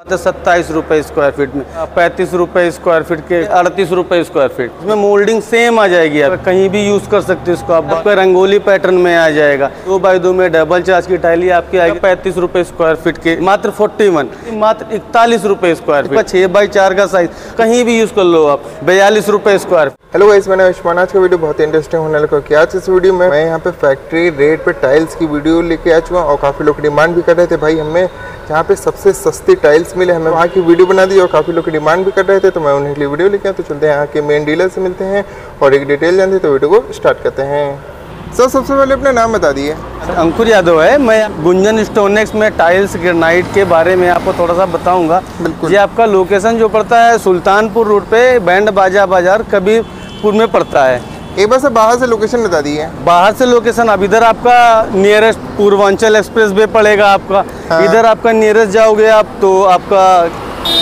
सत्ताईस रुपए square feet में। पैंतीस रुपए स्क्वायर फीट के, अड़तीस रुपए स्क्वायर फीट इसमें मोल्डिंग सेम आ जाएगी आप। कहीं भी यूज़ कर सकते हो इसको आप। आपका रंगोली पैटर्न में आ जाएगा। दो बाई दो में डबल चार्ज की टाइली आपकी आएगी। पैंतीस रुपए स्क्वायर फीट के, मात्र फोर्टी वन मात्र इकतालीस रुपए स्क्वायर फीट छह बाई चार का साइज़ कहीं भी यूज़ कर लो आप। बयालीस रुपए स्क्वायर फीट हेलो गाइस मैंने आयुष्मान आज का वीडियो बहुत इंटरेस्टिंग होने लगा। कि आज इस वीडियो में मैं यहाँ पे फैक्ट्री रेट पे टाइल्स की वीडियो लेके आ चुका हूँ और काफ़ी लोग डिमांड भी कर रहे थे। भाई, हमें जहाँ पे सबसे सस्ती टाइल्स मिले हमें वहाँ की वीडियो बना दी और काफ़ी लोग की डिमांड भी कर रहे थे तो मैं उन्हें लिए वीडियो लेके आया। तो चलते हैं यहाँ के मेन डीलर से मिलते हैं और एक डिटेल जानते हैं तो वीडियो को स्टार्ट करते हैं। सर सबसे पहले अपना नाम बता दिए अंकुर यादव है। मैं गुंजन स्टोनेक्स में टाइल्स ग्रेनाइट के बारे में आपको थोड़ा सा बताऊँगा ये आपका लोकेशन जो पड़ता है सुल्तानपुर रोड पे बैंड बाजा बाज़ार कबीरपुर में पड़ता है। एक बार से बाहर से लोकेशन बता दिए बाहर से लोकेशन अब इधर आपका नियरेस्ट पूर्वांचल एक्सप्रेस वे पड़ेगा आपका हाँ। इधर आपका नियरेस्ट जाओगे आप तो आपका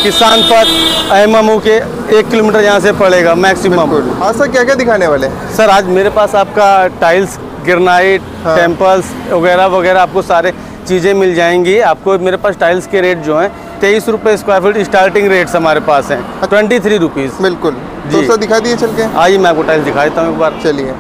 किसान पथ एम एम के एक किलोमीटर यहाँ से पड़ेगा मैक्सिमम हाँ सर क्या क्या दिखाने वाले हैं? सर आज मेरे पास आपका टाइल्स ग्रेनाइट हाँ। टेम्पल्स वगैरह वगैरह आपको सारे चीज़ें मिल जाएँगी आपको मेरे पास टाइल्स के रेट जो हैं तेईस रुपये स्क्वायर फीट स्टार्टिंग रेट्स हमारे पास हैं। ट्वेंटी थ्री रुपीज़ बिल्कुल। तो जी। सर दिखा दिए चल के? आइए मैं आपको टाइल्स दिखा देता हूँ एक बार। चलिए।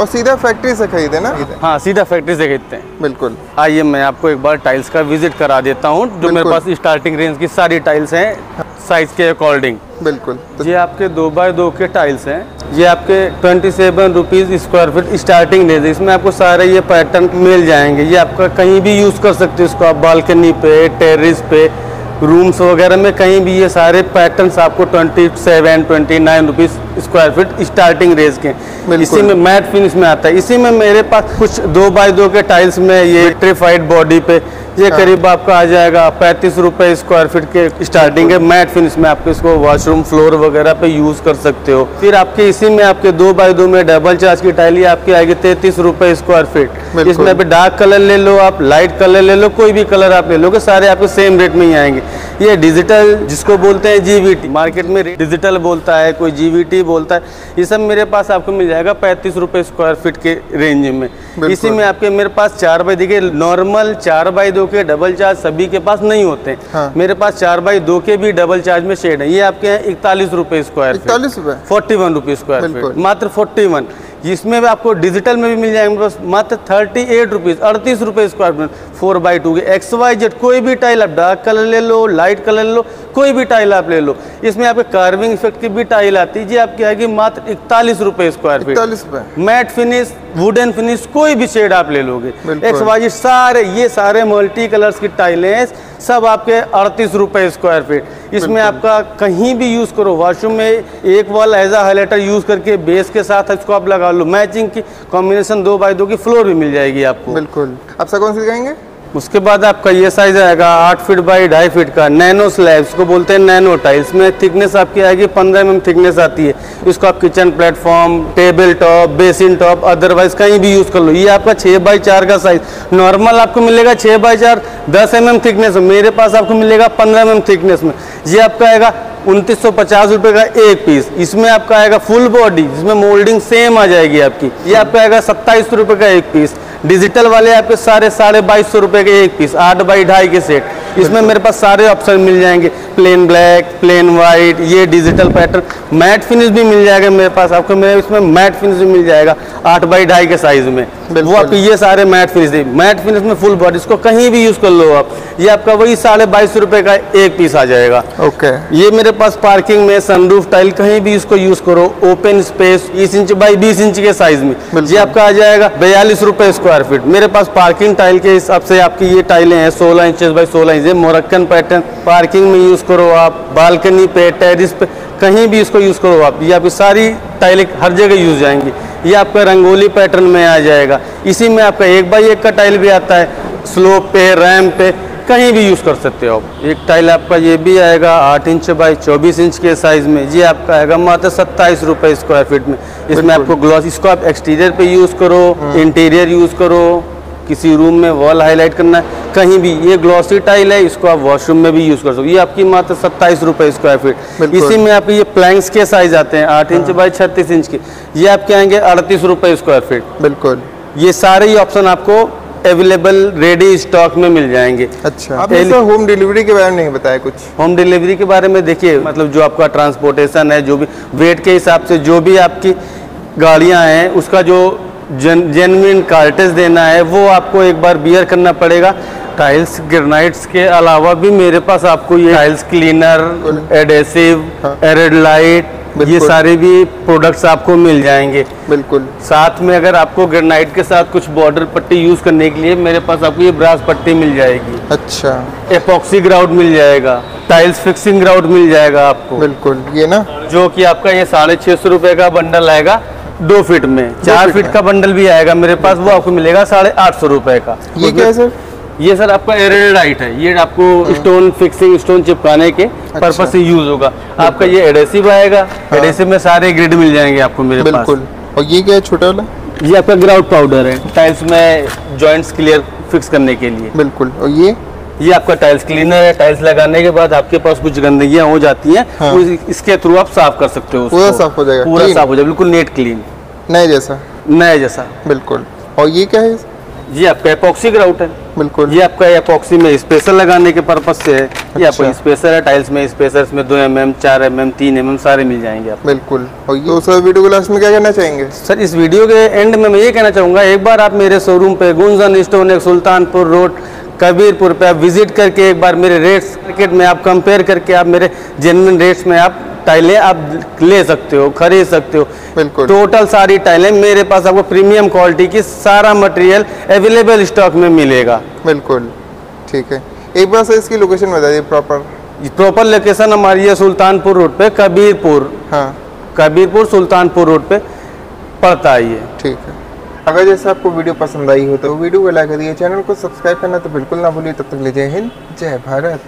और सीधा फैक्ट्री से खरीदे ना? हाँ सीधा फैक्ट्री से खरीदते हैं। बिल्कुल। आइए मैं आपको एक बार टाइल्स का विज़िट करा देता हूँ जो मेरे पास स्टार्टिंग रेंज की सारी टाइल्स हैं साइज़ के अकॉर्डिंग बिल्कुल। तो ये आपके दो बाय दो के टाइल्स हैं। ये आपके twenty seven rupees square feet starting range है। इसमें आपको सारे ये पैटर्न मिल जाएँगे। ये आपका कहीं भी यूज़ कर सकते हो इसको आप बालकनी पे टेरिस पे रूम्स वगैरह में कहीं भी ये सारे पैटर्न्स आपको twenty seven twenty nine rupees square feet starting range के इसी में मैट फिनिश में आता है। इसी में मेरे पास कुछ दो बाय दो के टाइल्स में ये ट्रिफाइड बॉडी पे ये हाँ। करीब आपका आ जाएगा पैंतीस रुपए स्क्वायर फीट के स्टार्टिंग है। मैट फिनिश में आपको इसको वॉशरूम फ्लोर वगैरह पे यूज़ कर सकते हो। फिर आपके इसी में आपके दो बाय दो में डबल चार्ज की टाइली आपकी आएगी तैतीस रुपए स्क्वायर फीट इसमें अभी डार्क कलर ले लो आप लाइट कलर ले लो कोई भी कलर आप ले लो सारे आपको सेम रेट में ही आएँगे। ये डिजिटल जिसको बोलते हैं जीवीटी मार्केट में डिजिटल बोलता है कोई जीवीटी बोलता है ये सब मेरे पास आपको मिल जाएगा पैंतीस रुपए स्क्वायर फीट के रेंज में। इसी में आपके मेरे पास चार बाई देखिए नॉर्मल चार बाई दो के डबल चार्ज सभी के पास नहीं होते। हाँ। मेरे पास चार बाई दो के भी डबल चार्ज में शेड है। ये आपके हैं इकतालीस रुपए स्क्वायर इकतालीस रुपए? फोर्टी वन रुपये स्क्वायर फीट मात्र फोर्टी वन। जिसमें भी आपको डिजिटल में भी मिल जाएँगे बस। मात्र थर्टी एट रुपीज़ अड़तीस रुपये square feet four by two के। एक्स वाई जेड कोई भी टाइल आप डार्क कलर ले लो लाइट कलर ले लो कोई भी टाइल आप ले लो। इसमें आपके कार्विंग इफ़ेक्ट की भी टाइल आती है जी आपकी आएगी मात्र इकतालीस रुपये square feet matt finish wooden finish कोई भी शेड आप ले लोगे। एक्स वाई सारे ये सारे मल्टी कलर्स की टाइलें सब आपके अड़तीस रुपए स्क्वायर फीट इसमें आपका कहीं भी यूज़ करो वॉशरूम में एक wall as a highlighter use करके बेस के साथ इसको आप लगा लो। मैचिंग की कॉम्बिनेशन दो बाई दो की फ्लोर भी मिल जाएगी आपको। बिल्कुल। आप सर कौन सी दिखाएँगे? उसके बाद आपका ये साइज़ आएगा आठ फीट बाई ढाई फीट का। नैनो स्लैब इसको बोलते हैं नैनो टाइल्स में थिकनेस आपकी आएगी पंद्रह एम थिकनेस आती है। इसको आप kitchen platform table top basin top otherwise कहीं भी यूज़ कर लो। ये आपका छः बाई चार का साइज़ नॉर्मल आपको मिलेगा छः बाई चार, दस एम थिकनेस में मेरे पास आपको मिलेगा पंद्रह एम थिकनेस में। ये आपका आएगा उनतीस रुपये का एक पीस इसमें आपका आएगा फुल बॉडी जिसमें मोल्डिंग सेम आ जाएगी आपकी। ये आपका आएगा सत्ताईस रुपये का एक पीस डिजिटल वाले आपके सारे साढ़े बाईस सौ रुपये के एक पीस, आठ बाई ढाई के सेट। इसमें मेरे पास सारे ऑप्शन मिल जाएँगे। प्लेन ब्लैक प्लेन वाइट ये डिजिटल पैटर्न मैट फिनिश भी मिल जाएगा मेरे पास। आपको मेरे इसमें मैट फिनिश भी मिल जाएगा आठ बाई ढाई के साइज़ में। वो। आपको ये सारे मैट फिनिश है मैट फिनिश में फुल बॉडी इसको कहीं भी यूज़ कर लो आप। ये आपका वही साढ़े बाईस रुपये का एक पीस आ जाएगा। ओके ये मेरे पास पार्किंग में सनरूफ टाइल कहीं भी इसको यूज़ करो open space 20 inch by 20 inch के साइज़ में। ये आपका आ जाएगा बयालीस रुपए स्क्वायर फीट मेरे पास पार्किंग टाइल के हिसाब से आपकी ये टाइलें हैं 16 inches by 16 inch Moroccan pattern parking में यूज़ करो आप बालकनी पे टेरिस पे कहीं भी इसको यूज़ करो आप। ये आपकी सारी टाइलें हर जगह यूज़ जाएँगी। ये आपका रंगोली पैटर्न में आ जाएगा। इसी में आपका एक बाई एक का टाइल भी आता है। स्लोप पे रैम पे कहीं भी यूज़ कर सकते हो आप। एक टाइल आपका ये भी आएगा आठ इंच बाई चौबीस इंच के साइज़ में। ये आपका आएगा मात्र सत्ताईस रुपये स्क्वायर फीट में। इसमें आपको ग्लॉस इसको आप एक्सटीरियर पे यूज़ करो इंटीरियर यूज़ करो। किसी रूम में वॉल हाईलाइट करना है कहीं भी ये ग्लॉसी टाइल है इसको आप वॉशरूम में भी यूज़ कर सकते हो ये आपकी मात्र सत्ताईस रुपये स्क्वायर फीट इसी में आपके ये प्लैंक्स के साइज़ आते हैं आठ इंच बाई छत्तीस इंच के। ये आपके आएँगे अड़तीस रुपये स्क्वायर फीट बिल्कुल। ये सारे ही ऑप्शन आपको अवेलेबल रेडी स्टॉक में मिल जाएँगे। अच्छा। आपने सर होम डिलीवरी के बारे में नहीं बताया कुछ? होम डिलीवरी के बारे में देखिए मतलब जो आपका ट्रांसपोर्टेशन है जो भी वेट के हिसाब से जो भी आपकी गाड़ियाँ हैं उसका जो जेनविन कार्टेज देना है वो आपको एक बार बियर करना पड़ेगा। टाइल्स ग्रेनाइट्स के अलावा भी मेरे पास आपको ये टाइल्स क्लीनर एडेसिव हाँ। एरेड लाइट ये सारे भी प्रोडक्ट्स आपको मिल जाएँगे। बिल्कुल। साथ में अगर आपको ग्रेनाइट के साथ कुछ बॉर्डर पट्टी यूज़ करने के लिए मेरे पास आपको ये ब्रास पट्टी मिल जाएगी। अच्छा। एपॉक्सी ग्राउंड मिल जाएगा। टाइल्स फिक्सिंग ग्राउंड मिल जाएगा आपको। बिल्कुल। ये ना? जो कि आपका ये साढ़े छह सौ रुपए का बंडल आएगा। दो फीट में। चार फीट का बंडल भी आएगा मेरे पास वो आपको मिलेगा साढ़े आठ सौ रुपए का। ये क्या है सर? ये सर आपका एरेडाइट है। ये आपको स्टोन फिक्सिंग स्टोन चिपकाने के अच्छा। पर्पज से यूज़ होगा। आपका ये एडेसिव आएगा। एडेसिव में सारे ग्रिड मिल जाएँगे आपको मेरे पास। बिल्कुल। और ये क्या है छोटा वाला? ये आपका ग्राउंड पाउडर है टाइल्स में जॉइंट्स क्लियर फिक्स करने के लिए। बिल्कुल। और ये? ये आपका टाइल्स क्लीनर है। टाइल्स लगाने के बाद आपके पास कुछ गंदगियाँ हो जाती हैं। हाँ। इसके थ्रू आप साफ़ कर सकते हो पूरा साफ़ हो जाएगा, पूरा साफ़ हो जाएगा। बिल्कुल नेट क्लीन नए जैसा? नए जैसा। बिल्कुल। और ये क्या है? ये आपका एपॉक्सी ग्राउट है। बिल्कुल। ये आपका एपॉक्सी में स्पेशल लगाने के पर्पज से है। ये अच्छा। आपका स्पेशल है टाइल्स में स्पेशल में दो एम एम चार एम एम तीन एम एम सारे मिल जाएँगे आपको। बिल्कुल। और ये तो सर वीडियो को लास्ट में क्या कहना चाहेंगे? सर इस वीडियो के एंड में मैं ये कहना चाहूँगा एक बार आप मेरे शोरूम पे गुंजन स्टोन एक सुल्तानपुर रोड कबीरपुर पे आप विज़िट करके एक बार मेरे रेट्स मार्केट में आप कंपेयर करके आप मेरे जेनविन रेट्स में आप टाइलें आप ले सकते हो खरीद सकते हो। बिल्कुल। टोटल सारी टाइलें मेरे पास आपको प्रीमियम क्वालिटी की सारा मटेरियल अवेलेबल स्टॉक में मिलेगा। बिल्कुल ठीक है। एक बार सर इसकी लोकेशन बता दीजिए प्रॉपर प्रॉपर लोकेशन हमारी है सुल्तानपुर रोड पे कबीरपुर। हाँ। कबीरपुर सुल्तानपुर रोड पे पड़ता है ये। ठीक है। अगर जैसे आपको वीडियो पसंद आई हो तो वीडियो को लाइक करिए चैनल को सब्सक्राइब करना तो बिल्कुल ना भूलिए। तब तक ले जय हिंद जय भारत।